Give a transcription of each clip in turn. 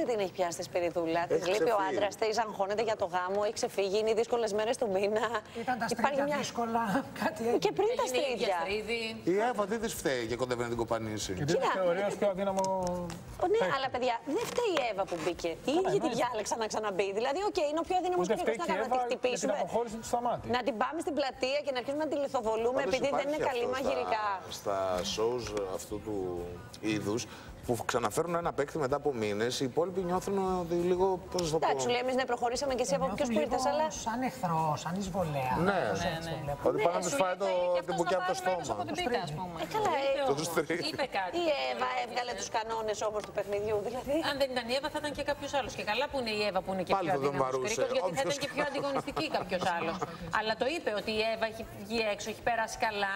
Δεν την έχει πιάσει της σπυριδούλα. Της Έχει λείπει ο ξεφύγει. άντρας της, αγχώνεται για το γάμο, έχει ξεφύγει, είναι δύσκολες μέρες του μήνα. Ήταν τα Υπάρχει στρίδια μια- δύσκολα, κάτι έγινε. Και πριν τα Έγινε η ίδια στρίδια. στρίδη. Η Εύα τι της φταίει και κοντεύει να την κοπανίσει; Γιατί είναι Κοίτα. θεωρία πιο αδύναμο. Ω, ναι, αλλά παιδιά, δεν φταίει η Εύα που μπήκε. Οι ίδιοι τη εννοείται. διάλεξαν να ξαναμπεί. Δηλαδή, οκ, είναι ο πιο αδύναμος Ούτε κρίκο φταίει να και η κάνουμε να τη Εύα για την χτυπήσουμε. αποχώρηση του σταμάτη. Να την πάμε στην πλατεία και να αρχίσουμε να τη λιθοβολούμε Πάντως επειδή δεν υπάρχει είναι καλή αυτό μαγειρικά. Στα, στα shows αυτού του είδους που ξαναφέρουν ένα παίκτη μετά από μήνες, οι υπόλοιποι νιώθουν ότι λίγο. Πώς να το πω. Εντάξει, σου λέει εμείς ναι, προχωρήσαμε και εσύ από ποιος που ήρθες, αλλά. Σαν εχθρός, σαν εισβολέα. Ναι, Έτσι το βλέπω. Ότι πάνε να τους Σου φάει λέει, το, «Θέλει και την αυτός μπουκιά να από το πάρει μέρος στόμα. από την πίτα, ας πούμε. Ε, καλά, ε, Είπε Το ο- στρί. Είπε κάτι. Η Εύα έβγαλε τους κανόνες όμω του παιχνιδιού. Δηλαδή. Αν δεν ήταν η Εύα, θα ήταν και κάποιος άλλος. Και καλά που είναι η Εύα που είναι και Πάλι πιο θα τον αδύναμος βαρούσε. κρίκος, γιατί θα Όποιος ήταν και πιο αντιγωνιστική κάποιος άλλος. Αλλά το είπε ότι η Εύα έχει βγει έξω, έχει περάσει καλά,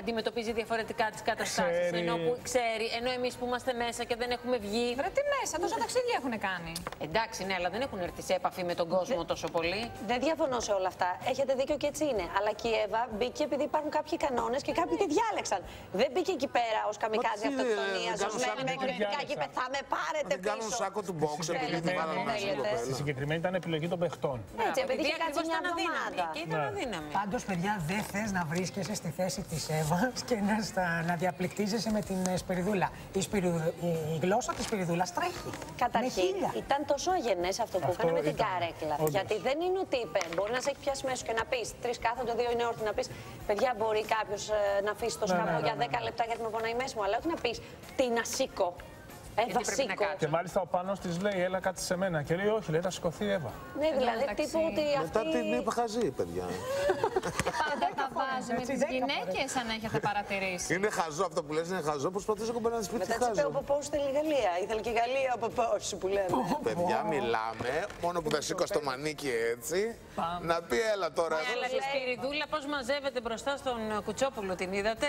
αντιμετωπίζει διαφορετικά τις καταστάσεις. Ξέρει. Ενώ που ξέρει, ενώ εμείς που είμαστε μέσα και δεν έχουμε βγει. Βρε τι μέσα, τόσα ταξίδια έχουν κάνει. Εντάξει, ναι, αλλά δεν έχουν έρθει σε επαφή με τον κόσμο τόσο πολύ. Δεν διαφωνώ σε όλα αυτά. Έχετε δίκιο και έτσι είναι. Αλλά και η Εύα μπήκε επειδή υπάρχουν κάποιοι κανόνες και κάποιοι τη διάλεξαν. Δεν μπήκε εκεί πέρα ως καμικάζι Μα τι, αυτοκτονίας, ε, κάνουν ζωσμένη σαν με να τη κριτικά διάλεξαν. και θα με πάρετε Την κάνουν πίσω. σάκο του box επειδή Θέλετε, την βάλανε μέσα στην θέλετε. Στη κοπέλα. συγκεκριμένη ήταν επιλογή των παιχτών. Έτσι, επειδή είχε κάτσει ακριβώς μια ήταν αδύναμη. εβδομάδα. Και ήταν Ναι. αδύναμη. Πάντως, παιδιά, δεν θες να βρίσκεσαι στη θέση της Εύας και να, στα, να διαπληκτίζεσαι με την ε, σπυριδούλα. Η, σπυριδου- η, η γλώσσα της σπυριδούλα τρέχει. Με Καταρχήν, χίλια. ήταν τόσο αγενές αυτό που Αυτό έκανε με την ήταν. καρέκλα. Όντως. Γιατί δεν είναι ότι είπε, μπορεί να σε έχει πιάσει μέσα και να πεις τρεις κάθονται, δύο είναι όρθιοι, να πεις παιδιά, μπορεί κάποιος να αφήσει το Ναι, σκαμό ναι, ναι, για ναι. 10 λεπτά γιατί με πονάει μέσα μου. Αλλά όχι να πεις τι να σήκω. Εύα, Γιατί πρέπει να σήκω. κάτσει. Και μάλιστα ο πάνω της λέει: Έλα κάτι σε μένα. Και λέει: Όχι, λέει, θα σηκωθεί η Εύα. Ναι, δηλαδή εντάξει. τύπου ότι Μετά αυτή. την είπα χαζή, παιδιά. Πάντα τα βάζει με έτσι, τις δέκα γυναίκες, αν έχετε παρατηρήσει. Είναι χαζό αυτό που λες, είναι χαζό. Προσπαθήσω κομπέ να τη πει τι Μετά τη είπε ο χάζω. ποπό σου θέλει Γαλλία. Ήθελε και η Γαλλία ο ποπό σου που λέμε. Παιδιά, μιλάμε. Μόνο που θα σήκω στο μανίκι έτσι. Να πει έλα τώρα. Αλλά η Σπυριδούλα πώς μαζεύεται μπροστά στον Κουτσόπουλο, την είδατε;